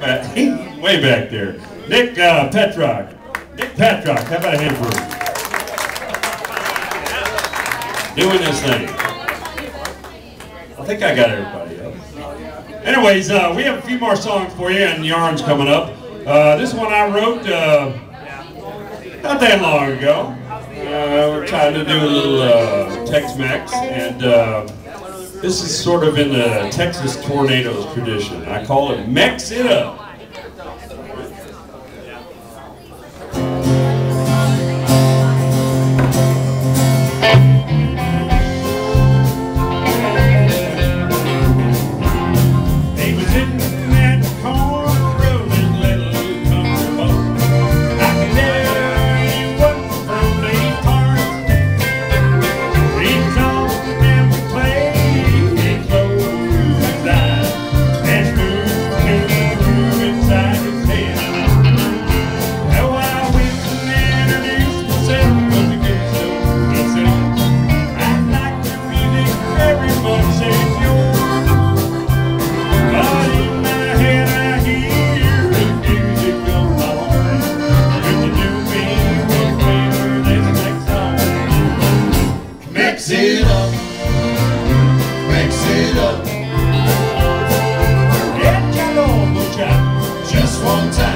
Back- Way back there. Nick uh, Petrock. Nick Petrock, how about a hand for him? Doing this thing. I think I got everybody else. Anyways, uh, we have a few more songs for you, and Yarn's coming up. Uh, this one I wrote uh, not that long ago. Uh, we're trying to do a little uh, Tex-Mex, and uh, this is sort of in the Texas Tornados tradition. I call it Mex It Up. Mix it up. Échalo, muchacho. Just one time.